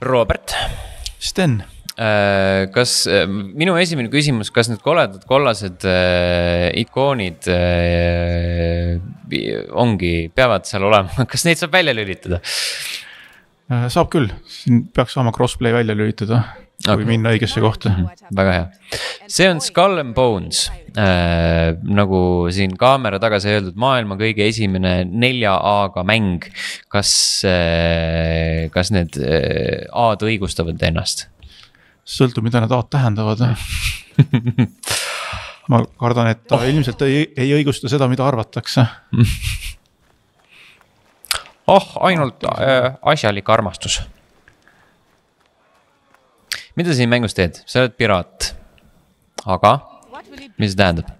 Robert Sten, Äh, kas, minu esimene küsimus, kas need koledad kollased äh, ikoonid äh, ongi, peavad seal olema, kas neid saab välja lülitada? äh, saab küll, siin peaks saama crossplay välja lülitada. Kui minna õigesse kohta. -hmm. väga hea, see on Skull and Bones äh,, nagu siin kaamera taga sai öeldud, maailma kõige esimene nelja A-ga mäng. kas äh,, kas need äh, A-d õigustavad ennast? sõltub, mida need A-d tähendavad ma kardan, et ta oh. ilmselt ei, ei õigusta seda, mida arvatakse oh, ainult äh, asjalik armastus. Mida sa siin mängus teed, sa oled piraat, aga mis see tähendab?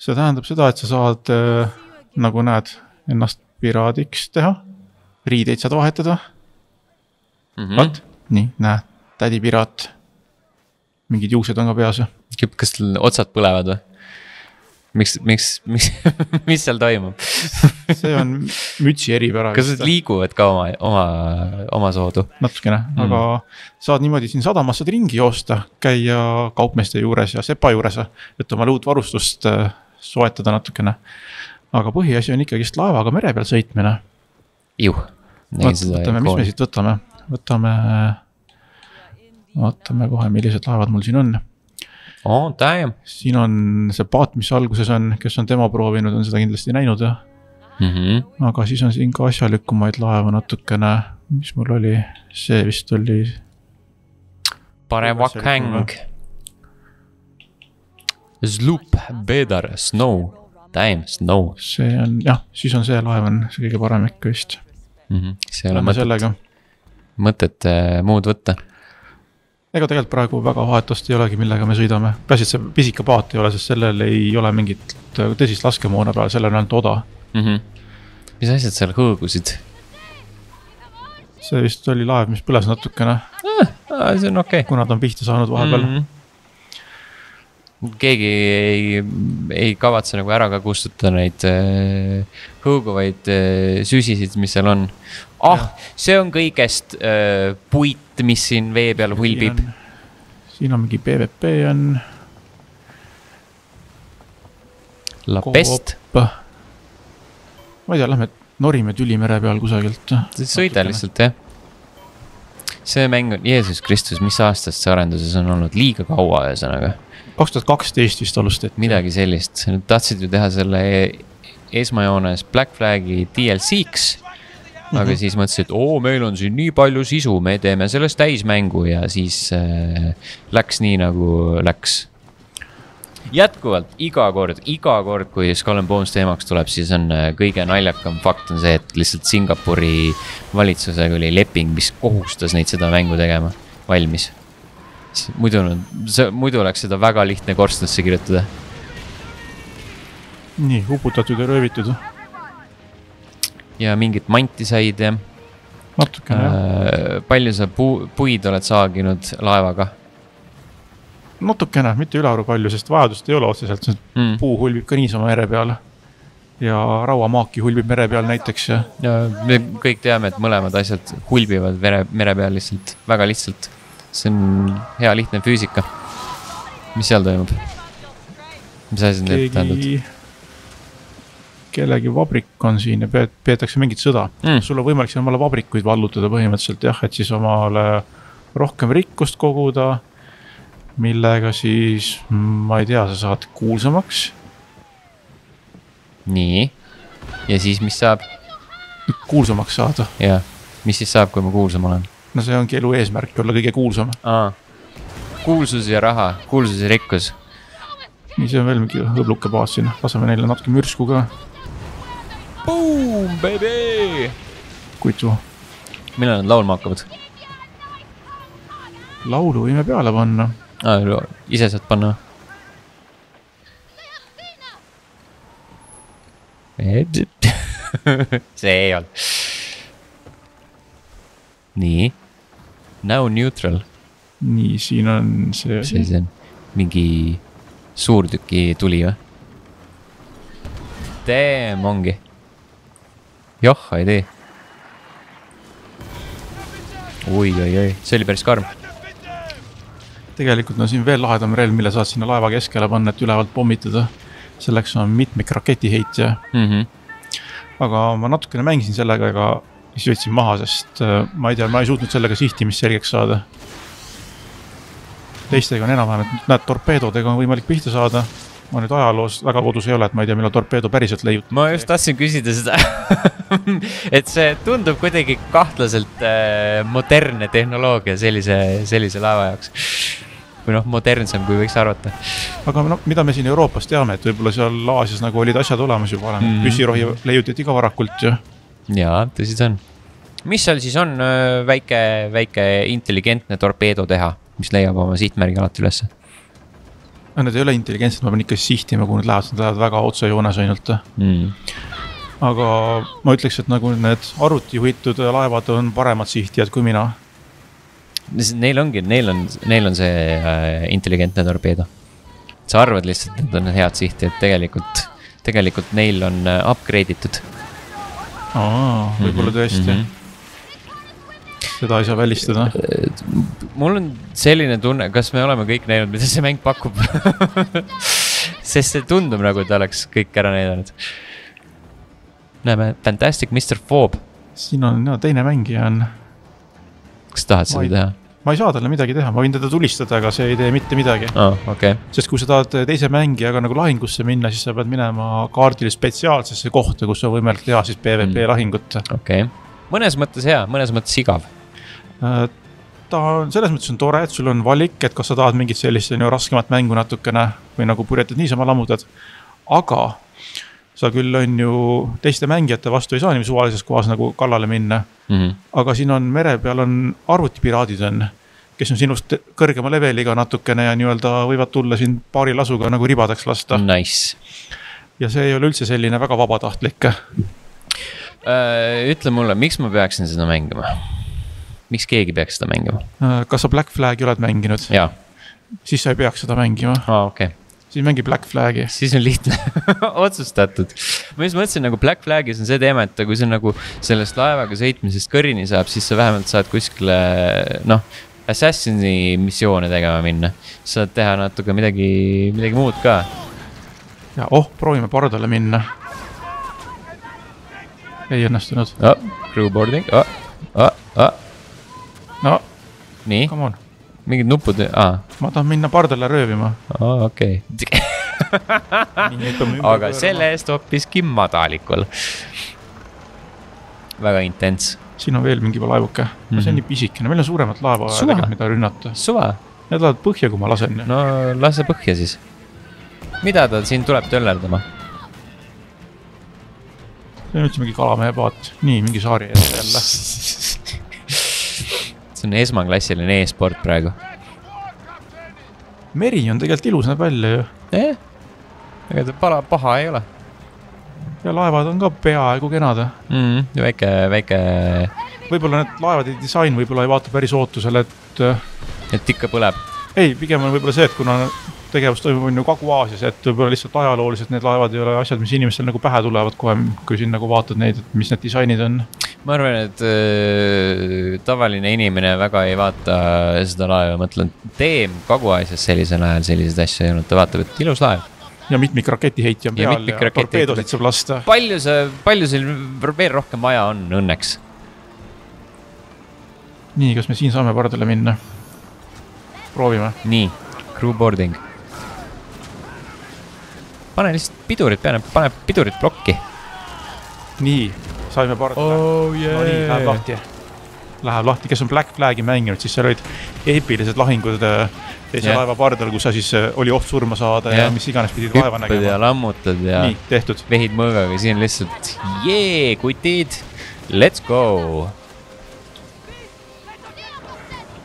see tähendab seda, et sa saad äh, nagu näed ennast piraadiks teha, riideid saad vahetada mm. -hmm. vot nii, näe, tädi piraat. mingid juuksed on ka peas. kas otsad põlevad või? miks, miks, miks mis seal toimub see on mütsi eripära. kas nad liiguvad ka oma, oma, omasoodu? natukene mm., aga saad niimoodi siin sadamasse ringi joosta, käia kaupmeeste juures ja sepa juures, et omale uut varustust äh, soetada natukene. aga põhiasi on ikkagist laevaga mere peal sõitmine. juh. võtame, mis me siit võtame, võtame, vaatame kohe, millised laevad mul siin on. Oh, siin on see paat, mis alguses on, kes on demo proovinud, on seda kindlasti näinud jah mm. -hmm. aga siis on siin ka asjalikumaid laevu natukene, mis mul oli, see vist oli. Parevakang. Sloop Bedar Snow, damn snow. see on jah, siis on see laev on see kõige parem ikka vist mm. -hmm. see ei ole mõtet mõtet äh, muud võtta. ega tegelikult praegu väga vahetust ei olegi, millega me sõidame, peaasi, et see pisike paat ei ole, sest sellel ei ole mingit äh, tõsist laskemoona peal, sellel on ainult oda mm. -hmm. Mis asjad seal hõõgusid? see vist oli laev, mis põles natukene ah,. see on okei okay.. kuna ta on pihta saanud vahepeal mm. -hmm keegi ei, ei kavatse nagu ära ka kustutada neid äh, hõõguvaid äh, süsisid, mis seal on ah, see on kõigest äh, puit, mis siin vee peal hulbib. siin on mingi PVP on. La Pest. Ma ei tea, lähme norime tüli mere peal kusagilt. sõida lihtsalt jah. see mäng on, Jeesus Kristus, mis aastast see arenduses on olnud, liiga kaua ühesõnaga. kaks tuhat kaksteist vist alustati. midagi sellist, nad tahtsid ju teha selle esmajoones Black Flagi DLC-ks aga mm -hmm. siis mõtlesin, et oo, meil on siin nii palju sisu, me teeme sellest täismängu ja siis äh, läks nii nagu läks. Jätkuvalt iga kord, iga kord, kui Skull and Bones teemaks tuleb, siis on äh, kõige naljakam fakt on see, et lihtsalt Singapuri valitsusega oli leping, mis kohustas neid seda mängu tegema, valmis. muidu, muidu oleks seda väga lihtne korstnasse kirjutada. nii, uputatud ja röövitud ja mingit manti said ja. natukene jah. Äh, palju sa puu, puid oled saaginud laevaga? Natukene, mitte ülearu palju, sest vajadust ei ole otseselt, sest mm. puu hulbib ka niisama mere peal. ja rauamaaki hulbib mere peal näiteks ja. ja me kõik teame, et mõlemad asjad hulbivad mere, mere peal lihtsalt, väga lihtsalt. see on hea lihtne füüsika. mis seal toimub? mis asjad need tähendavad? kellegi vabrik on siin ja peetakse mingit sõda mm.. sul on võimalik siin omale vabrikuid vallutada põhimõtteliselt jah, et siis omale rohkem rikkust koguda. Millega siis, ma ei tea, sa saad kuulsamaks. nii, ja siis, mis saab? kuulsamaks saada. jah, mis siis saab, kui ma kuulsam olen? no see ongi elu eesmärk, olla kõige kuulsam. kuulsus ja raha, kuulsus ja rikkus nii, see on veel mingi hõbluke baas siin, laseme neile natuke mürsku ka Boom, baby! kutsu. millal nad laulma hakkavad? laulu võime peale panna ah,. ise saad panna? see ei olnud. nii, now neutral. nii, siin on see. mis asi see on? mingi suurtüki tuli või? Damn ongi joh, ei tee. oi-oi-oi, see oli päris karm. Tegelikult on siin veel lahedam relv, mille saad sinna laeva keskele panna, et ülevalt pommitada. selleks on mitmik raketiheitja, Mm -hmm. aga ma natukene mängisin sellega, aga siis võtsin maha, sest äh, ma ei tea, ma ei suutnud sellega sihtimist selgeks saada. teistega on enam-vähem, et näed, torpeedodega on võimalik pihta saada. ma nüüd ajaloos väga kodus ei ole, et ma ei tea, millal torpeedo päriselt leiutab. ma just tahtsin küsida seda, et see tundub kuidagi kahtlaselt äh, modernne tehnoloogia sellise, sellise laeva jaoks. Või noh, modernsem, kui võiks arvata. aga noh, mida me siin Euroopas teame, et võib-olla seal Aasias nagu olid asjad olemas juba varem mm. -hmm., püssirohi leiutati ka varakult ju. jaa, tõsi see on. mis seal siis on väike, väike intelligentne torpeedo teha, mis leiab oma sihtmärgi alati ülesse? Need ei ole intelligentsed, ma pean ikka sihtima, kuhu nad lähevad, nad lähevad väga otsejoones ainult. Mm. aga ma ütleks, et nagu need arvuti juhitud laevad on paremad sihtijad kui mina. Neil ongi, neil on, neil on see äh, intelligentne torpeedo. sa arvad lihtsalt, et on head sihtijad, tegelikult, tegelikult neil on äh, upgrade itud. aa, võib-olla tõesti mm. Mhm. -hmm. seda ei saa välistada. mul on selline tunne, kas me oleme kõik näinud, mida see mäng pakub sest see tundub nagu ta oleks kõik ära näidanud. näeme, Fantastic Mr Fob, siin on no, teine mängija on, kas tahad seda teha? Ma ei saa talle midagi teha, ma võin teda tulistada, aga see ei tee mitte midagi. aa, okei, sest kui sa tahad teise mängijaga nagu lahingusse minna, siis sa pead minema kaardil spetsiaalsesse kohta, kus on võimalik teha siis PVP Mm. lahingut. okei. mõnes mõttes hea, mõnes mõttes igav. ta on, selles mõttes on tore, et sul on valik, et kas sa tahad mingit sellist on ju raskemat mängu natukene või nagu purjetad niisama lammutad. aga sa küll on ju teiste mängijate vastu ei saa niimoodi suvalises kohas nagu kallale minna. Mhm. aga siin on mere peal on arvutipiraadid on, kes on sinust kõrgema leveliga natukene ja nii-öelda võivad tulla sind paari lasuga nagu ribadeks lasta mm.. Nice. ja see ei ole üldse selline väga vabatahtlik. Äh, ütle mulle, miks ma peaksin seda mängima? miks keegi peaks seda mängima? kas sa Black Flagi oled mänginud, jaa, siis sa ei peaks seda mängima, aa okei okay., siis mängi Black Flagi. siis on lihtne otsustatud. ma just mõtlesin nagu Black Flagis on see teema, et kui sa nagu sellest laevaga sõitmisest kõrini saab, siis sa vähemalt saad kuskile noh, Assassini missioone tegema minna. saad teha natuke midagi, midagi muud ka. ja oh, proovime pardale minna. ei õnnestunud, oh,. Crewboarding oh,, oh, oh. no nii, come on, mingid nupud, aa, ma tahan minna pardale röövima. aa okei aga selle eest hoopiski madalikul. väga intens, siin on veel mingi laevuke mm, -hmm. see on nii pisikene, meil on suuremat laeva vaja mida rünnata. suva, Need lähevad põhja, kui ma lasen no lase põhja siis. mida ta siin tuleb töllerdama? see on üldse mingi kalamehe paat, nii mingi saari ees jälle. see on esmaklassiline e-sport praegu meri on tegelikult ilus, näeb välja ju eh?. ega ta pala, paha ei ole ja laevad on ka peaaegu kenad. mm,. väike, väike, võib-olla need laevade disain võib-olla ei vaata päris ootusele, et äh, et ikka põleb. ei, pigem on võib-olla see, et kuna tegevus toimub on ju Kagu-Aasias, et võib-olla lihtsalt ajalooliselt need laevad ei ole asjad, mis inimestel nagu pähe tulevad kohe, kui siin nagu vaatad neid, et mis need disainid on. Ma arvan, et äh, tavaline inimene väga ei vaata seda laeva, mõtlen, teem Kagu-Aasias sellisel ajal selliseid asju ei olnud, ta vaatab, et ilus laev. ja mitmik raketiheitja on Ja peal mitmik ja torpeedosid saab lasta. palju see, palju seal veel rohkem vaja on, õnneks? nii, kas me siin saame pardale minna? proovime. nii, crew boarding. pane lihtsalt pidurid peale, pane pidurid plokki nii, saime pardale oh,. no nii, läheb lahti. Läheb lahti, kes on Black Flagi mänginud, siis seal olid eepilised lahingud äh, teise Jah. laeva pardal, kus sa siis äh, oli oht surma saada ja Jah. mis iganes pidid vaeva hüppad ja nägema. lammutad ja nii, tehtud. vehid mõõgaga, siin lihtsalt jee, kutid, let's go.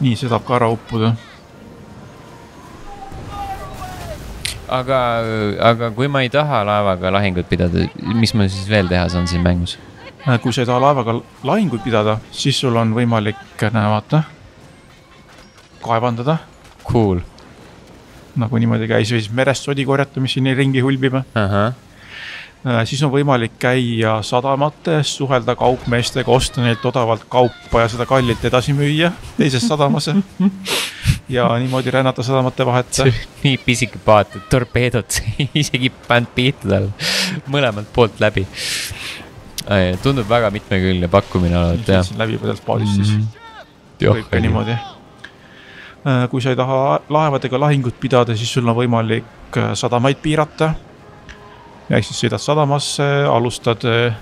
nii, see tahab ka ära uppuda. aga, aga kui ma ei taha laevaga lahingut pidada, mis ma siis veel teha saan siin mängus? Äh, kui sa ei taha laevaga lahinguid pidada, siis sul on võimalik, näe vaata, kaevandada, Cool. nagu niimoodi käis, või siis merest sodi korjata, mis siin ringi hulbib. ahah, Äh, siis on võimalik käia sadamates, suhelda kaupmeestega, osta neilt odavalt kaupa ja seda kallilt edasi müüa teisesse sadamasse. ja niimoodi rännata sadamate vahet. nii pisike paat, et torpeedod isegi ei pannud pihta tal mõlemalt poolt läbi. Tundub väga mitmekülgne pakkumine olevat jah. läbi põdelt paadist siis mm. -hmm. võib ka niimoodi. Äh, kui sa ei taha laevadega lahingut pidada, siis sul on võimalik äh, sadamaid piirata ehk siis sõidad sadamasse, alustad eh,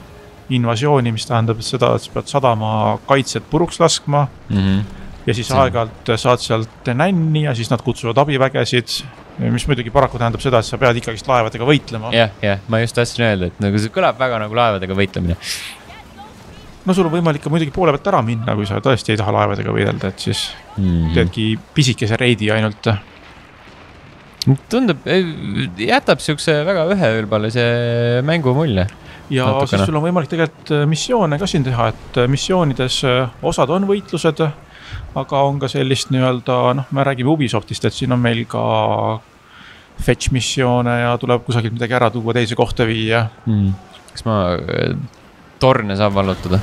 invasiooni, mis tähendab seda, et sa pead sadama kaitset puruks laskma mm. -hmm. Ja siis aeg-ajalt saad sealt nänni ja siis nad kutsuvad abivägesid. mis muidugi paraku tähendab seda, et sa pead ikkagist laevadega võitlema. jah, jah, ma just tahtsin öelda, et nagu see kõlab väga nagu laevadega võitlemine. no sul on võimalik ka muidugi poole pealt ära minna, kui sa tõesti ei taha laevadega võidelda, et siis mm -hmm. teedki pisikese reidi ainult tundub, jätab siukse väga üheülbalise mängu mulje. ja natukene. siis sul on võimalik tegelikult äh, missioone ka siin teha, et äh, missioonides äh, osad on võitlused. Aga on ka sellist nii-öelda noh, me räägime Ubisoftist, et siin on meil ka fetch missioone ja tuleb kusagilt midagi ära tuua, teise kohta viia hmm.. kas ma, torne saab vallutada?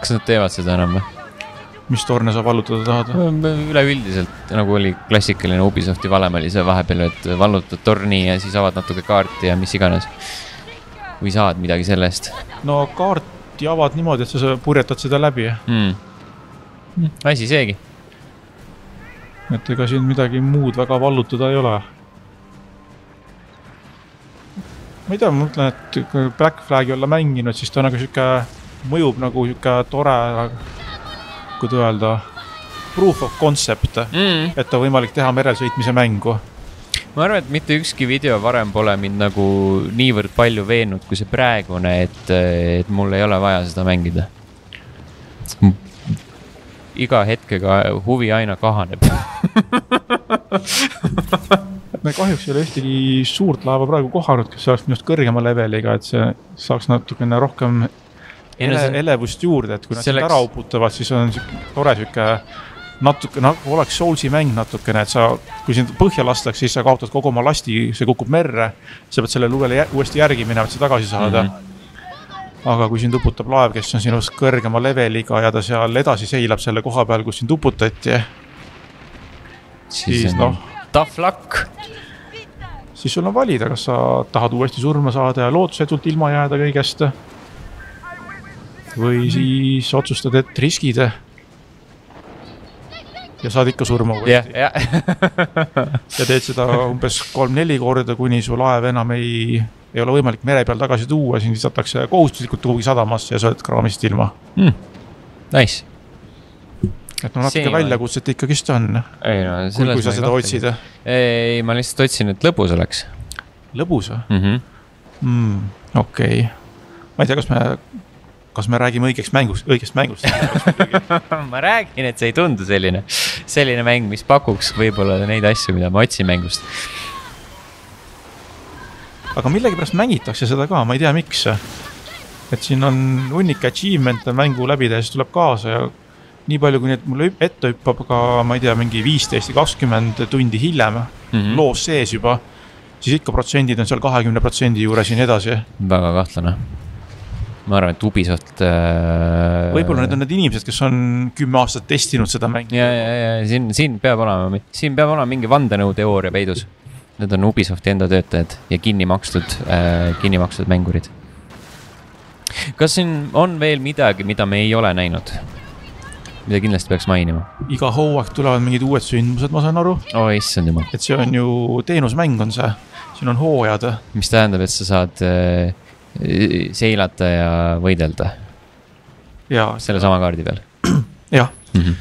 kas nad teevad seda enam või? mis torne sa vallutada tahad? üleüldiselt nagu oli klassikaline Ubisofti valem oli see vahepeal, et vallutad torni ja siis avad natuke kaarti ja mis iganes. või saad midagi selle eest? no kaarti avad niimoodi, et sa purjetad seda läbi mm.. Asi seegi. et ega siin midagi muud väga vallutada ei ole. ma ei tea, ma mõtlen, et kui Black Flagi olla mänginud, siis ta nagu sihuke, mõjub nagu sihuke tore kuidas öelda, proof of concept mm., et on võimalik teha merel sõitmise mängu ma arvan, et mitte ükski video varem pole mind nagu niivõrd palju veennud kui see praegune, et, et mul ei ole vaja seda mängida. Iga hetkega huvi aina kahaneb me kahjuks ei ole ühtegi suurt laeva praegu kohanud, kes oleks minust kõrgema leveliga, et see saaks natukene rohkem ele, on... elevust juurde, et kui nad selleks... ära uputavad, siis on sihuke tore sihuke natuke nagu oleks Soulsi mäng natukene, et sa, kui sind põhja lastakse, siis sa kaotad kogu oma lasti, see kukub merre. sa pead sellele uuele uuesti järgi minema, et see tagasi saada mm. -hmm. Aga kui sind uputab laev, kes on sinust kõrgema leveliga ja ta seal edasi seilab selle koha peal, kus sind uputati. siis noh. Tough luck. siis sul on valida, kas sa tahad uuesti surma saada ja lootusetult ilma jääda kõigest või siis otsustad, et riskid. ja saad ikka surma uuesti yeah,. Yeah. ja teed seda umbes kolm-neli korda, kuni su laev enam ei, ei ole võimalik mere peal tagasi tuua, sind visatakse kohustuslikult kuhugi sadamasse ja sa oled kraamist ilma mm.. Nice. et no natuke väljakutset ikkagist on. ei no selles kui, sa seda otsid. ei, ma lihtsalt otsin, et lõbus oleks. lõbus või mm -hmm.? Mm, okei okay., ma ei tea, kas me kas me räägime õigeks mängust, õigest mängust ma räägin, et see ei tundu selline, selline mäng, mis pakuks võib-olla neid asju, mida ma otsin mängust. Aga millegipärast mängitakse seda ka, ma ei tea, miks. et siin on hunnik achievement'e mängu läbi tehes tuleb kaasa ja nii palju, kui neid mulle ette hüppab ka, ma ei tea, mingi viisteist või kakskümmend tundi hiljem mm -hmm. loos sees juba, siis ikka protsendid on seal kahekümne protsendi juures ja nii edasi. väga kahtlane ma arvan, et Ubisoft äh.... võib-olla need on need inimesed, kes on kümme aastat testinud seda mängu. ja, ja, ja siin, siin peab olema, siin peab olema mingi vandenõuteooria peidus. Need on Ubisofti enda töötajad ja kinni makstud äh,, kinni makstud mängurid. kas siin on veel midagi, mida me ei ole näinud? mida kindlasti peaks mainima. iga hooaeg tulevad mingid uued sündmused, ma saan aru. oi oh, issand jumal. et see on ju teenusmäng on see, siin on hooajad. mis tähendab, et sa saad äh, seilata ja võidelda. selle sama kaardi peal. jah mm -hmm.,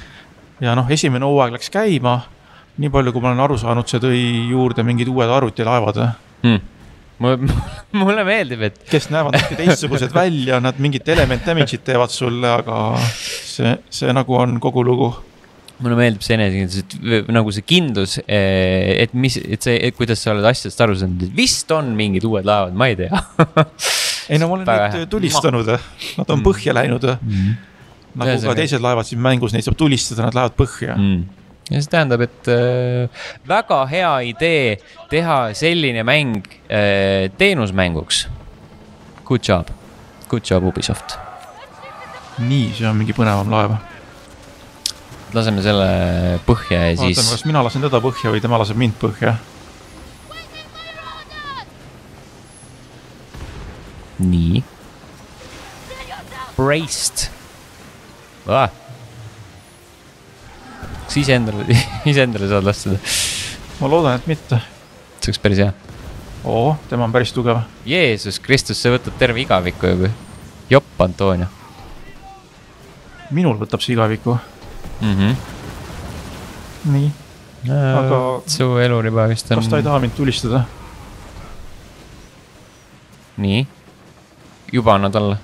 ja noh, esimene hooaeg läks käima. Nii palju, kui ma olen aru saanud, see tõi juurde mingid uued arvutilaevad hmm. Mulle meeldib, et. kes näevad natuke teistsugused välja, nad mingit element damage'it teevad sulle, aga see, see nagu on kogu lugu. Mulle meeldib see enesekindlus, et nagu see kindlus, eh, et mis, et see, kuidas sa oled asjadest aru saanud, et vist on mingid uued laevad, ma ei tea. Ei no ma olen neid tulistanud, nad on mm. põhja läinud mm.. nagu ka teised laevad siin mängus, neid saab tulistada, nad lähevad põhja. Mm.. Ja see tähendab, et äh, väga hea idee teha selline mäng äh, teenusmänguks. Good job, good job Ubisoft. nii, see on mingi põnevam laev. laseme selle põhja ja siis. vaatame, kas mina lasen teda põhja või tema laseb mind põhja. nii. Braced ah.. Kas iseendale, iseendale saad lasta ma loodan, et mitte. see oleks päris hea. oo, tema on päris tugev. Jeesus Kristus, see võtab terve igaviku ju. jopp, Antonio. minul võtab see igaviku mm. -hmm. nii äh,. aga. su eluriba vist on. kas ta ei taha mind tulistada? nii, juba annad alla.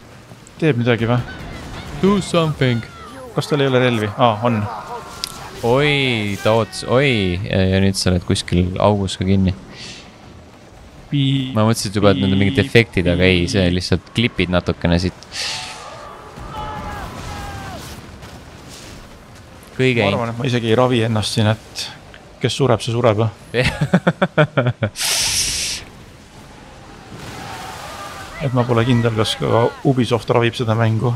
teeb midagi või? Do something. kas tal ei ole relvi? aa, on. Oi, ta ootas, oi ja nüüd sa oled kuskil augus ka kinni. ma mõtlesin juba, et need on mingid efektid, aga ei, see lihtsalt klipid natukene siit. kõige. ma arvan, et ma isegi ei ravi ennast siin, et kes sureb, see sureb et ma pole kindel, kas ka Ubisoft ravib seda mängu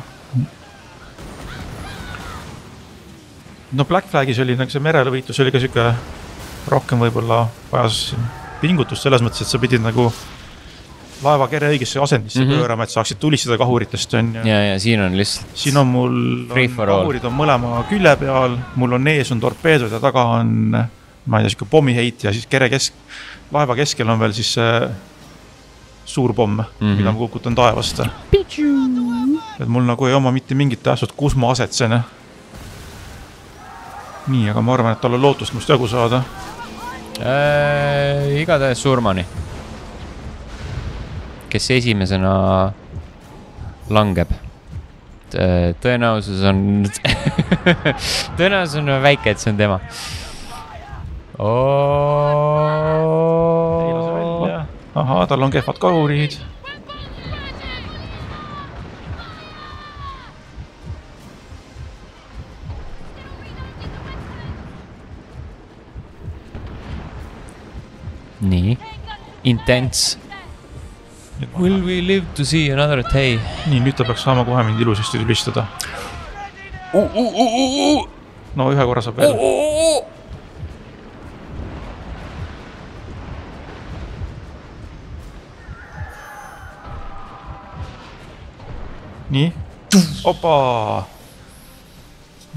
no Black Flagis oli nagu see merelõivitus oli ka sihuke rohkem võib-olla vajas pingutust selles mõttes, et sa pidid nagu laeva kere õigesse asendisse mm -hmm. pöörama, et saaksid tulistada kahuritest, on ju. ja, ja siin on lihtsalt. siin on mul, kahurid on mõlema külje peal, mul on ees on torpeedod ja taga on, ma ei tea, sihuke pommiheit ja siis kere kesk, laeva keskel on veel siis see suur pomm mm, -hmm. mida ma kukutan taevast. et mul nagu ei oma mitte mingit tähtsust, kus ma asetsen nii, aga ma arvan, et tal on lootust must jagu saada äh,. igatahes surmani. kes esimesena langeb. tõenäosus on tõenäosus on väike, et see on tema. ahah, tal on kehvad kahurid nii, Intense. Will we live to see another day? nii, nüüd ta peaks saama kohe mind ilusasti tulistada uh,. Uh, uh, uh, uh. no ühe korra saab veel uh,. Uh, uh. nii, opa.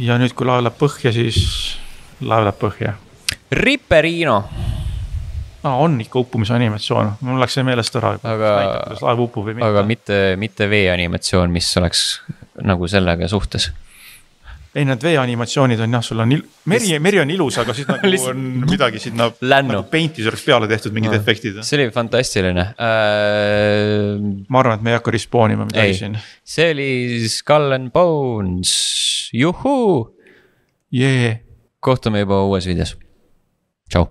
ja nüüd, kui laev läheb põhja, siis laev läheb põhja. Ripperino aa, on ikka uppumise animatsioon, mul läks see meelest ära. aga, laev upub või mitte. aga mitte, mitte veeanimatsioon, mis oleks nagu sellega suhtes ei, need veeanimatsioonid on jah, sul on il-, meri, meri on ilus, aga siis nagu on midagi sinna nagu paint'is oleks peale tehtud mingid no. efektid. see oli fantastiline äh.... ma arvan, et me ei hakka respawn ima midagi siin. see oli Skull and Bones, juhuu yeah.. kohtume juba uues videos, tšau